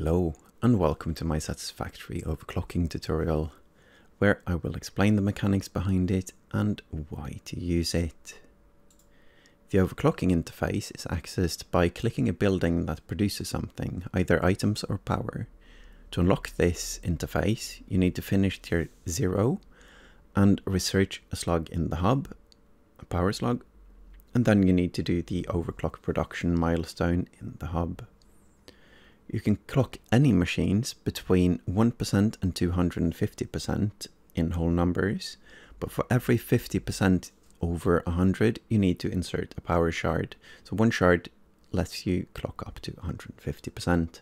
Hello and welcome to my satisfactory overclocking tutorial where I will explain the mechanics behind it and why to use it. The overclocking interface is accessed by clicking a building that produces something, either items or power. To unlock this interface you need to finish tier 0 and research a slug in the hub, a power slug, and then you need to do the overclock production milestone in the hub. You can clock any machines between 1% and 250% in whole numbers, but for every 50% over 100, you need to insert a power shard. So one shard lets you clock up to 150%.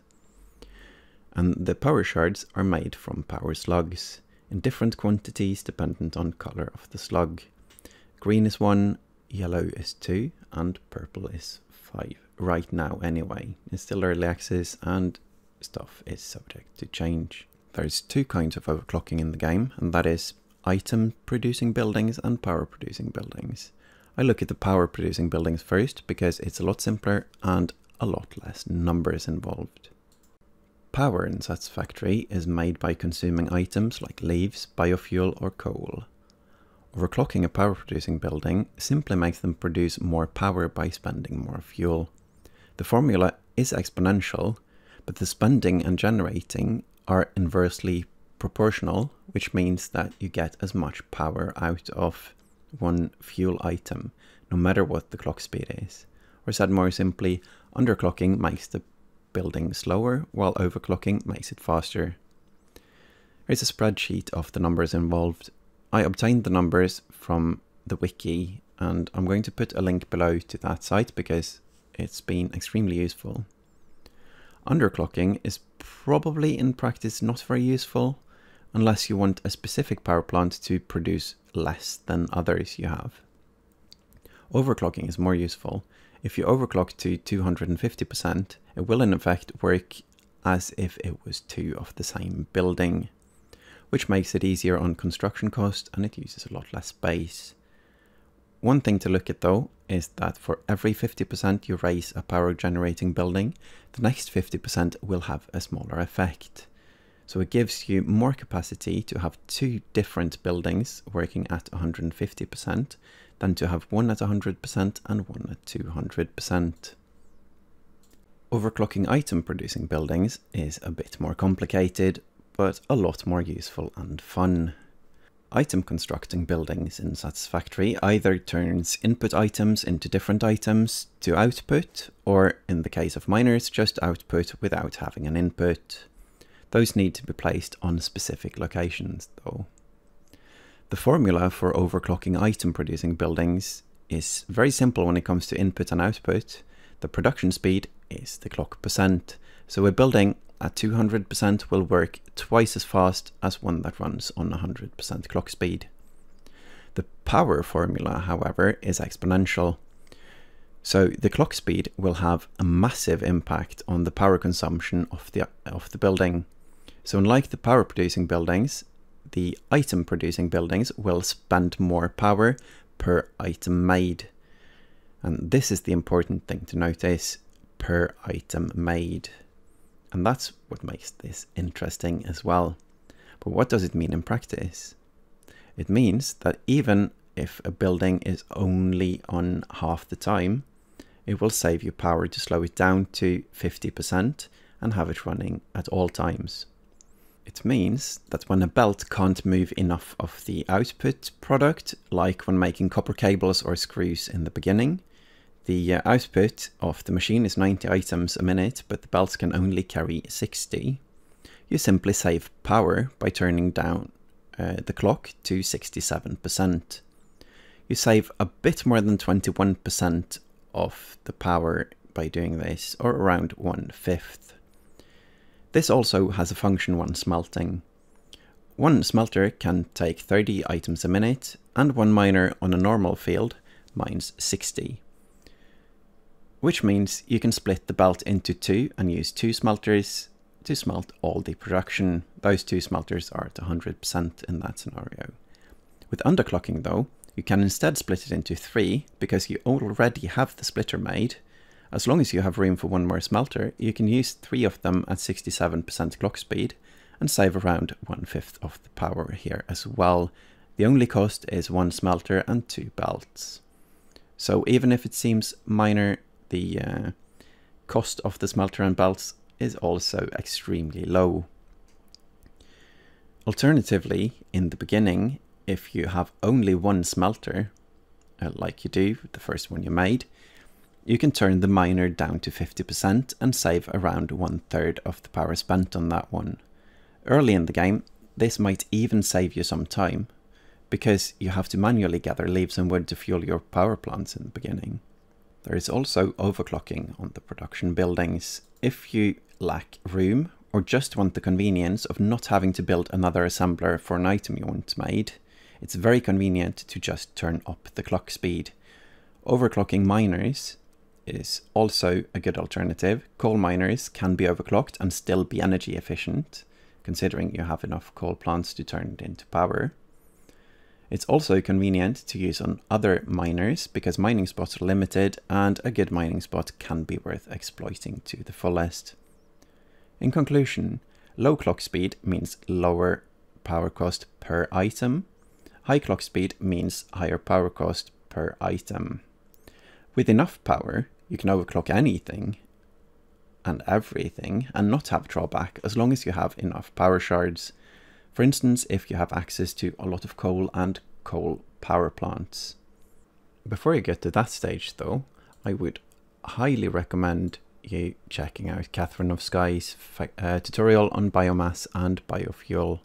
And the power shards are made from power slugs in different quantities dependent on color of the slug. Green is 1, yellow is 2, and purple is 5 right now anyway. It's still early access and stuff is subject to change. There's two kinds of overclocking in the game, and that is item producing buildings and power producing buildings. I look at the power producing buildings first because it's a lot simpler and a lot less numbers involved. Power in Satisfactory is made by consuming items like leaves, biofuel or coal. Overclocking a power producing building simply makes them produce more power by spending more fuel. The formula is exponential, but the spending and generating are inversely proportional, which means that you get as much power out of one fuel item, no matter what the clock speed is. Or said more simply, underclocking makes the building slower, while overclocking makes it faster. Here's a spreadsheet of the numbers involved. I obtained the numbers from the wiki, and I'm going to put a link below to that site because it's been extremely useful. Underclocking is probably in practice not very useful unless you want a specific power plant to produce less than others you have. Overclocking is more useful. If you overclock to 250%, it will in effect work as if it was two of the same building, which makes it easier on construction cost and it uses a lot less space. One thing to look at though is that for every 50% you raise a power generating building, the next 50% will have a smaller effect. So it gives you more capacity to have two different buildings working at 150% than to have one at 100% and one at 200%. Overclocking item producing buildings is a bit more complicated, but a lot more useful and fun. Item constructing buildings in Satisfactory either turns input items into different items to output, or in the case of miners, just output without having an input. Those need to be placed on specific locations though. The formula for overclocking item producing buildings is very simple when it comes to input and output. The production speed is the clock percent. So a building at 200% will work twice as fast as one that runs on 100% clock speed. The power formula, however, is exponential. So the clock speed will have a massive impact on the power consumption of the, of the building. So unlike the power producing buildings, the item producing buildings will spend more power per item made. And this is the important thing to notice, per item made. And that's what makes this interesting as well. But what does it mean in practice? It means that even if a building is only on half the time, it will save you power to slow it down to 50% and have it running at all times. It means that when a belt can't move enough of the output product, like when making copper cables or screws in the beginning, the uh, output of the machine is 90 items a minute, but the belts can only carry 60. You simply save power by turning down uh, the clock to 67%. You save a bit more than 21% of the power by doing this, or around one fifth. This also has a function when smelting. One smelter can take 30 items a minute, and one miner on a normal field mines 60 which means you can split the belt into two and use two smelters to smelt all the production. Those two smelters are at 100% in that scenario. With underclocking though, you can instead split it into three because you already have the splitter made As long as you have room for one more smelter, you can use three of them at 67% clock speed and save around one fifth of the power here as well. The only cost is one smelter and two belts. So even if it seems minor, the uh, cost of the smelter and belts is also extremely low. Alternatively, in the beginning, if you have only one smelter, uh, like you do, the first one you made, you can turn the miner down to 50% and save around one third of the power spent on that one. Early in the game, this might even save you some time, because you have to manually gather leaves and wood to fuel your power plants in the beginning. There is also overclocking on the production buildings. If you lack room or just want the convenience of not having to build another assembler for an item you want made, it's very convenient to just turn up the clock speed. Overclocking miners is also a good alternative. Coal miners can be overclocked and still be energy efficient, considering you have enough coal plants to turn it into power. It's also convenient to use on other miners because mining spots are limited and a good mining spot can be worth exploiting to the fullest. In conclusion, low clock speed means lower power cost per item. High clock speed means higher power cost per item. With enough power, you can overclock anything and everything and not have drawback as long as you have enough power shards for instance, if you have access to a lot of coal and coal power plants. Before you get to that stage though, I would highly recommend you checking out KatherineOfSky's uh, tutorial on biomass and biofuel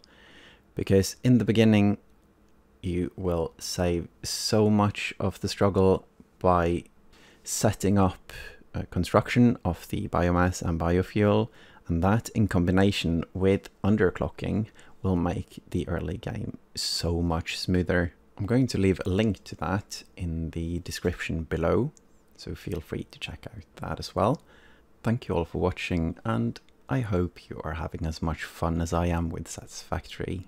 because in the beginning you will save so much of the struggle by setting up construction of the biomass and biofuel and that in combination with underclocking will make the early game so much smoother. I'm going to leave a link to that in the description below, so feel free to check out that as well. Thank you all for watching, and I hope you are having as much fun as I am with Satisfactory.